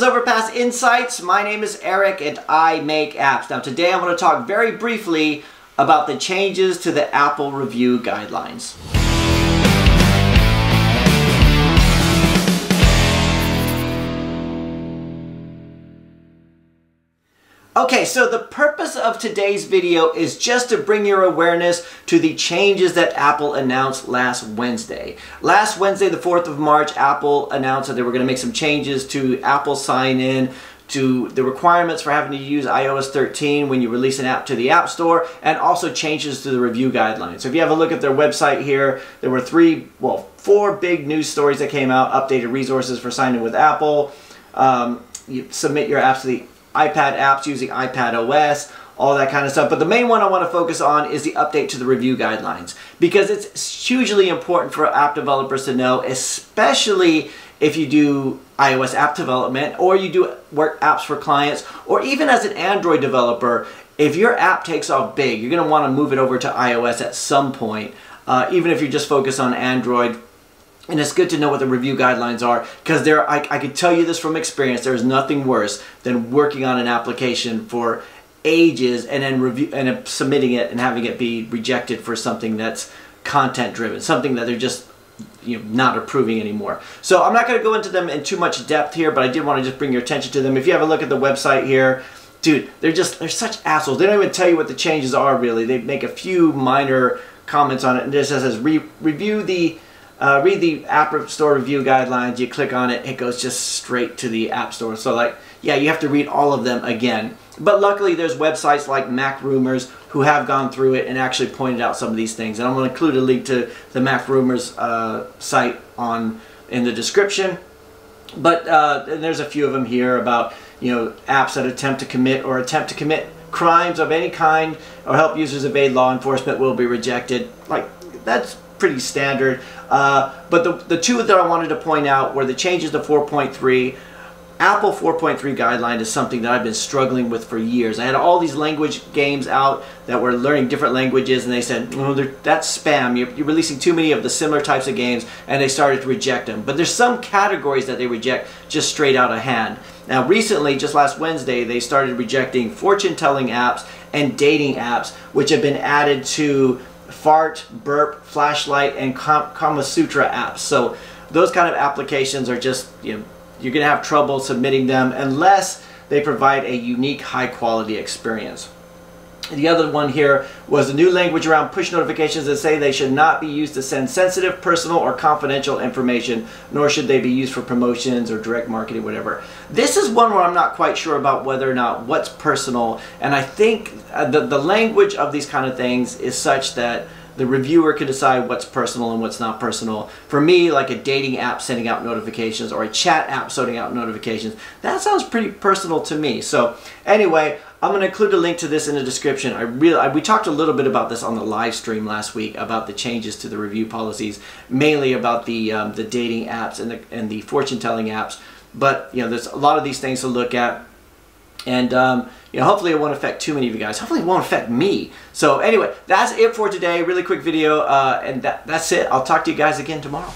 is Overpass Insights. My name is Eric and I make apps. Now today I'm going to talk very briefly about the changes to the Apple review guidelines. Okay, so the purpose of today's video is just to bring your awareness to the changes that Apple announced last Wednesday. Last Wednesday, the 4th of March, Apple announced that they were going to make some changes to Apple sign-in, to the requirements for having to use iOS 13 when you release an app to the App Store, and also changes to the review guidelines. So if you have a look at their website here, there were three, well, four big news stories that came out, updated resources for signing with Apple, um, you submit your apps to the iPad apps using iPad OS, all that kind of stuff. But the main one I want to focus on is the update to the review guidelines because it's hugely important for app developers to know, especially if you do iOS app development or you do work apps for clients or even as an Android developer, if your app takes off big, you're going to want to move it over to iOS at some point. Uh, even if you just focus on Android and it's good to know what the review guidelines are because there, I, I can tell you this from experience, there's nothing worse than working on an application for ages and then review and submitting it and having it be rejected for something that's content driven, something that they're just you know, not approving anymore. So I'm not going to go into them in too much depth here, but I did want to just bring your attention to them. If you have a look at the website here, dude, they're just, they're such assholes. They don't even tell you what the changes are really. They make a few minor comments on it and just says re review the uh, read the App Store review guidelines, you click on it, it goes just straight to the App Store. So like, yeah, you have to read all of them again. But luckily there's websites like MacRumors who have gone through it and actually pointed out some of these things. And I'm going to include a link to the MacRumors uh, site on in the description. But uh, there's a few of them here about you know apps that attempt to commit or attempt to commit crimes of any kind or help users evade law enforcement will be rejected. Like that's pretty standard. Uh, but the, the two that I wanted to point out were the changes to 4.3. Apple 4.3 guideline is something that I've been struggling with for years. I had all these language games out that were learning different languages and they said, oh, that's spam. You're, you're, releasing too many of the similar types of games and they started to reject them. But there's some categories that they reject just straight out of hand. Now recently, just last Wednesday, they started rejecting fortune telling apps and dating apps which have been added to fart, burp, flashlight, and Kama Sutra apps. So those kind of applications are just, you know, you're going to have trouble submitting them unless they provide a unique high quality experience. The other one here was a new language around push notifications that say they should not be used to send sensitive, personal, or confidential information, nor should they be used for promotions or direct marketing, whatever. This is one where I'm not quite sure about whether or not what's personal, and I think uh, the, the language of these kind of things is such that the reviewer can decide what's personal and what's not personal. For me, like a dating app sending out notifications or a chat app sending out notifications, that sounds pretty personal to me. So anyway, I'm going to include a link to this in the description. I really, I, we talked a little bit about this on the live stream last week about the changes to the review policies, mainly about the um, the dating apps and the and the fortune telling apps. But you know, there's a lot of these things to look at, and um, you know, hopefully it won't affect too many of you guys. Hopefully it won't affect me. So anyway, that's it for today. Really quick video, uh, and that, that's it. I'll talk to you guys again tomorrow.